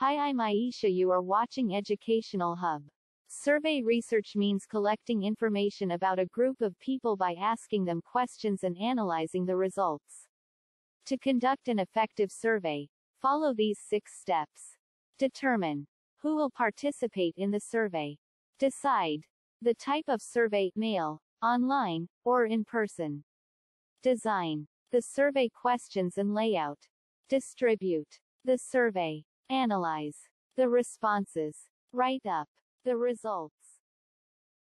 Hi, I'm Ayesha. You are watching Educational Hub. Survey research means collecting information about a group of people by asking them questions and analyzing the results. To conduct an effective survey, follow these six steps. Determine who will participate in the survey. Decide the type of survey, mail, online, or in person. Design the survey questions and layout. Distribute the survey. Analyze the responses. Write up the results.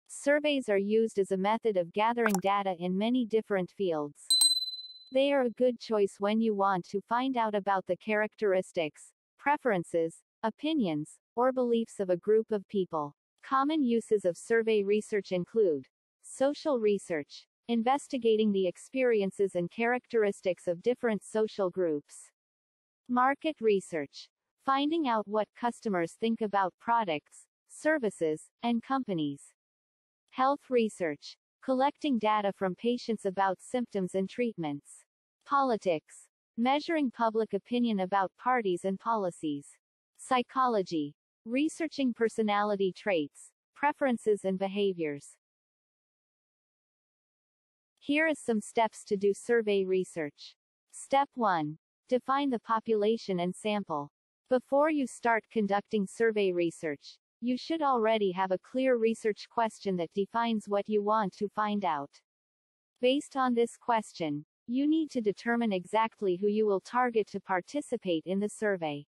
Surveys are used as a method of gathering data in many different fields. They are a good choice when you want to find out about the characteristics, preferences, opinions, or beliefs of a group of people. Common uses of survey research include social research, investigating the experiences and characteristics of different social groups, market research, finding out what customers think about products, services, and companies. Health research, collecting data from patients about symptoms and treatments. Politics, measuring public opinion about parties and policies. Psychology, researching personality traits, preferences and behaviors. Here is some steps to do survey research. Step 1. Define the population and sample. Before you start conducting survey research, you should already have a clear research question that defines what you want to find out. Based on this question, you need to determine exactly who you will target to participate in the survey.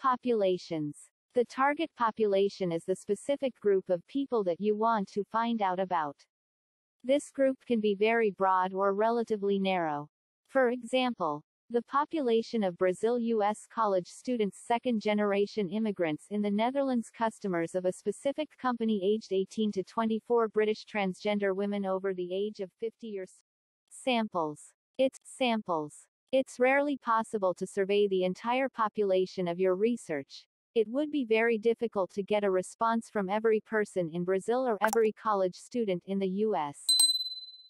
Populations. The target population is the specific group of people that you want to find out about. This group can be very broad or relatively narrow. For example, the population of Brazil U.S. college students second-generation immigrants in the Netherlands customers of a specific company aged 18 to 24 British transgender women over the age of 50 years. Samples. It's samples. It's rarely possible to survey the entire population of your research. It would be very difficult to get a response from every person in Brazil or every college student in the U.S.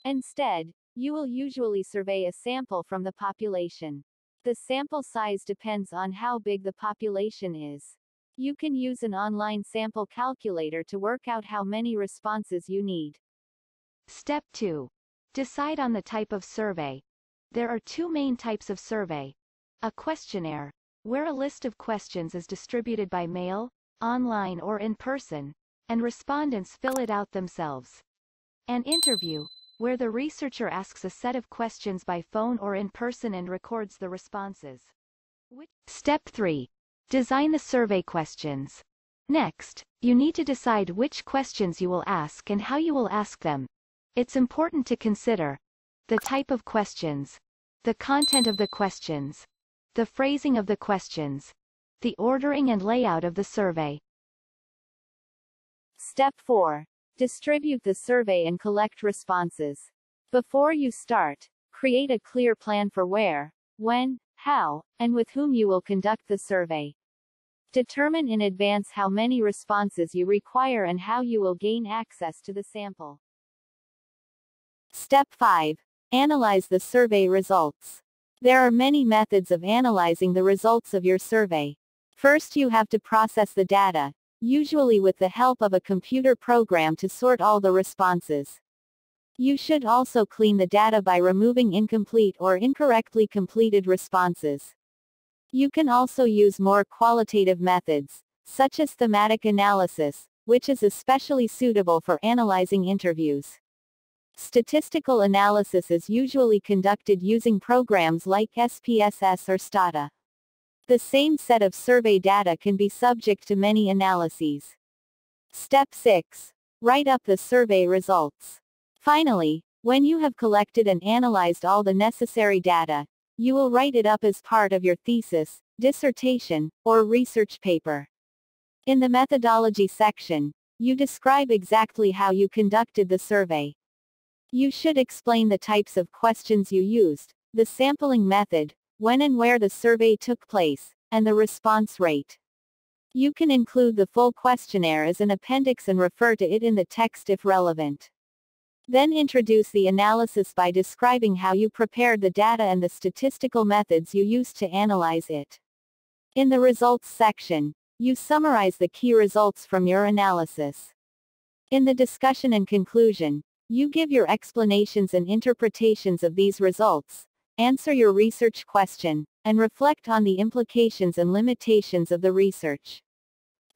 Instead, you will usually survey a sample from the population. The sample size depends on how big the population is. You can use an online sample calculator to work out how many responses you need. Step 2. Decide on the type of survey. There are two main types of survey. A questionnaire, where a list of questions is distributed by mail, online or in person, and respondents fill it out themselves. An interview, where the researcher asks a set of questions by phone or in person and records the responses. Step 3. Design the survey questions. Next, you need to decide which questions you will ask and how you will ask them. It's important to consider the type of questions, the content of the questions, the phrasing of the questions, the ordering and layout of the survey. Step 4. Distribute the survey and collect responses. Before you start, create a clear plan for where, when, how, and with whom you will conduct the survey. Determine in advance how many responses you require and how you will gain access to the sample. Step 5. Analyze the survey results. There are many methods of analyzing the results of your survey. First you have to process the data, usually with the help of a computer program to sort all the responses. You should also clean the data by removing incomplete or incorrectly completed responses. You can also use more qualitative methods, such as thematic analysis, which is especially suitable for analyzing interviews. Statistical analysis is usually conducted using programs like SPSS or Stata. The same set of survey data can be subject to many analyses. Step 6. Write up the survey results. Finally, when you have collected and analyzed all the necessary data, you will write it up as part of your thesis, dissertation, or research paper. In the methodology section, you describe exactly how you conducted the survey. You should explain the types of questions you used, the sampling method, when and where the survey took place, and the response rate. You can include the full questionnaire as an appendix and refer to it in the text if relevant. Then introduce the analysis by describing how you prepared the data and the statistical methods you used to analyze it. In the results section, you summarize the key results from your analysis. In the discussion and conclusion, you give your explanations and interpretations of these results, answer your research question, and reflect on the implications and limitations of the research.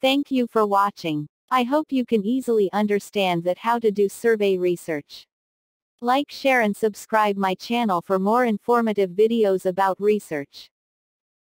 Thank you for watching. I hope you can easily understand that how to do survey research. Like share and subscribe my channel for more informative videos about research.